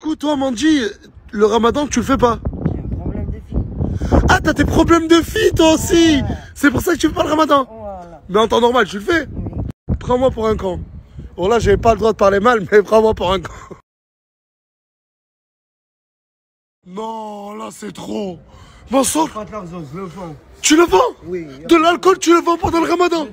Écoute, toi, Mandy, le ramadan, tu le fais pas. J'ai un problème de fille. Ah, t'as tes problèmes de fille, toi aussi. C'est pour ça que tu fais pas le ramadan. Voilà. Mais en temps normal, tu le fais. Oui. Prends-moi pour un con. Bon, là, j'avais pas le droit de parler mal, mais prends-moi pour un con. Non, là, c'est trop. Mansour, tu le vends Oui. De l'alcool, tu le vends pendant le ramadan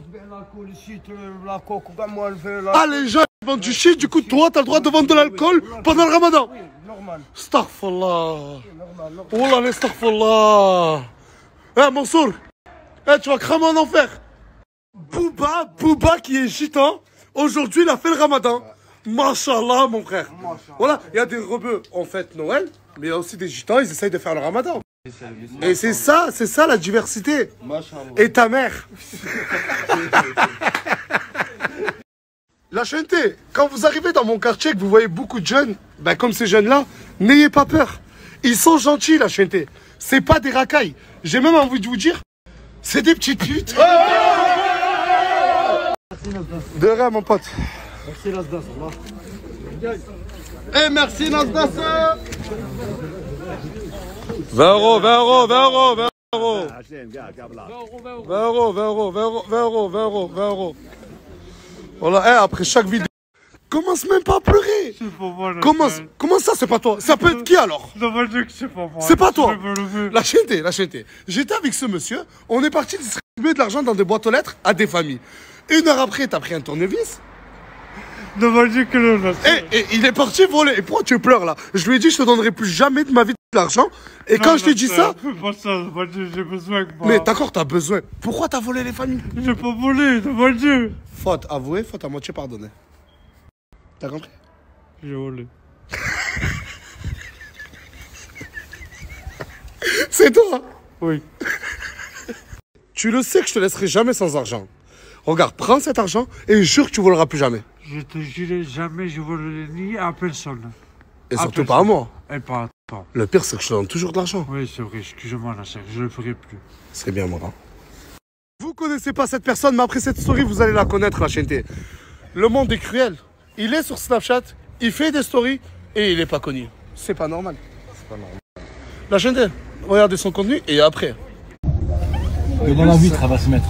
la... Ah, les gens ils vendent du shit, du coup, toi, t'as le droit de vendre de l'alcool pendant le ramadan Oui, normal. Astaghfirullah. Wallah, astaghfirullah. Eh, Mansour, eh, tu vas cramer en enfer. Bouba, Bouba qui est gitan, aujourd'hui, il a fait le ramadan. Mashallah, mon frère. Voilà, il y a des rebeux, en fait, Noël, mais il y a aussi des gitans, ils essayent de faire le ramadan. Et c'est ça, c'est ça la diversité. Et ta mère. La chanté, quand vous arrivez dans mon quartier que vous voyez beaucoup de jeunes, ben comme ces jeunes-là, n'ayez pas peur. Ils sont gentils, la chanté. C'est pas des racailles. J'ai même envie de vous dire, c'est des petites putes. De rien, mon pote. Merci, Nasdas. Eh, merci, Nasdas 20 euros, 20 euros, 20 euros, 20 euros. 20 euros, 20 euros, 20 euros, 20 euros, 20 euros, 20 euros. Voilà, eh, après chaque vidéo. Commence même pas à pleurer. Pas moi, Comment, ça, c'est pas toi? Ça peut être qui alors? C'est pas moi. Pas toi. La chaîneté. J'étais avec ce monsieur, on est parti distribuer de l'argent dans des boîtes aux lettres à des familles. Une heure après, t'as pris un tournevis et, et il est parti voler. Et pourquoi tu pleures là? Je lui ai dit, je te donnerai plus jamais de ma vie l'argent. Et quand je t'ai dit ça, Fais pas ça, moi, j'ai j'ai besoin que moi. mais d'accord, t'as besoin. Pourquoi t'as volé les familles? J'ai pas volé, moi, Dieu. Faute avouée, faute à moitié pardonnée. T'as compris? J'ai volé. C'est toi? Oui. Tu le sais que je te laisserai jamais sans argent. Regarde, prends cet argent et jure que tu voleras plus jamais. Je te jure, jamais je volerai ni à personne. Et surtout personne. pas à moi. Et pas à Le pire, c'est que je te donne toujours de l'argent. Oui, c'est vrai, excuse-moi, la chère, je le ferai plus. C'est bien, moi. Vous connaissez pas cette personne, mais après cette story, vous allez la connaître, la chaîne Le monde est cruel. Il est sur Snapchat, il fait des stories et il est pas connu. C'est pas normal. C'est pas normal. La chaîne regardez son contenu et après. Devant la vitre, elle va se mettre.